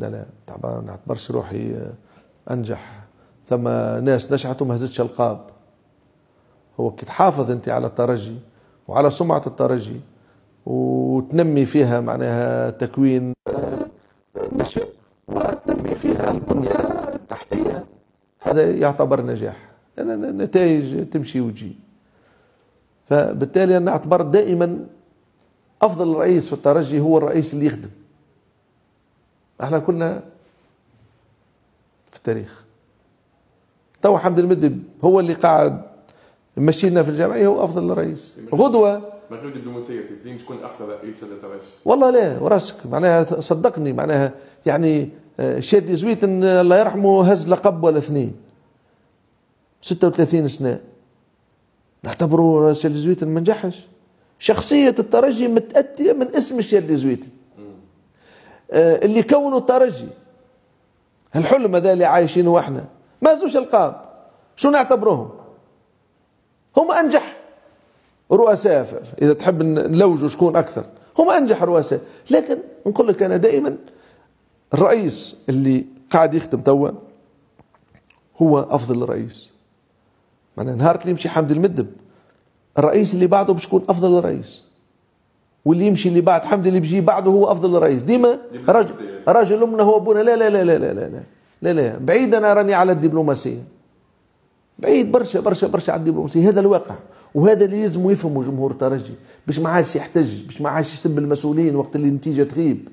لا لا ما نعتبرش روحي أنجح. ثم ناس نجحت وما هزتش القاب. هو كي تحافظ أنت على الترجي وعلى سمعة الترجي وتنمي فيها معناها تكوين نشأ وتنمي فيها البنية التحتية هذا يعتبر نجاح. النتائج تمشي وتجي. فبالتالي أنا أعتبر دائما أفضل رئيس في الترجي هو الرئيس اللي يخدم. إحنا كنا في التاريخ. تو حمد المدب هو اللي قاعد مشينا في الجمعيه هو أفضل رئيس. غدوة. مجنون دبلوماسيه سي سليم شكون احسن رئيس شد الترجي؟ والله لا وراسك. معناها صدقني معناها يعني آه، شادي زويتن الله يرحمه هز لقب ولا اثنين. 36 سنة. نعتبره شادي زويتن ما نجحش شخصية الترجي متأتية من اسم شادي زويتن اللي كونوا الترجي الحلم هذا اللي عايشينه إحنا ما زوش القاب. شو نعتبروهم هم أنجح رؤساء. إذا تحب نلوجوا شكون أكثر. هم أنجح رؤساء. لكن نقول لك أنا دائما الرئيس اللي قاعد يخدم توا هو أفضل رئيس معناها نهار اللي يمشي حمد المدب. الرئيس اللي بعده باش يكون أفضل رئيس؟ واللي يمشي اللي بعد حمد اللي بيجي بعده هو أفضل رئيس ديما راجل راجل امنا هو أبونا. لا لا لا لا لا لا لا لا, لا. بعيد أنا راني على الدبلوماسية. بعيد برشا برشا برشا على الدبلوماسية. هذا الواقع. وهذا اللي لازم يفهمه جمهور الترجي. باش ما عادش يحتج باش ما عادش يسب المسؤولين وقت اللي النتيجة تغيب.